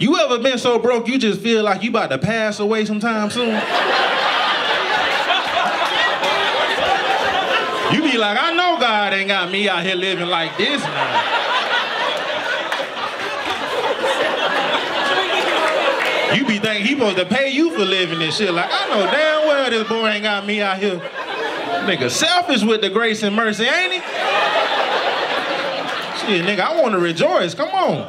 You ever been so broke you just feel like you about to pass away sometime soon? you be like, I know God ain't got me out here living like this now. You be thinking he supposed to pay you for living this shit. Like, I know damn well this boy ain't got me out here. Nigga, selfish with the grace and mercy, ain't he? Shit, nigga, I want to rejoice. Come on.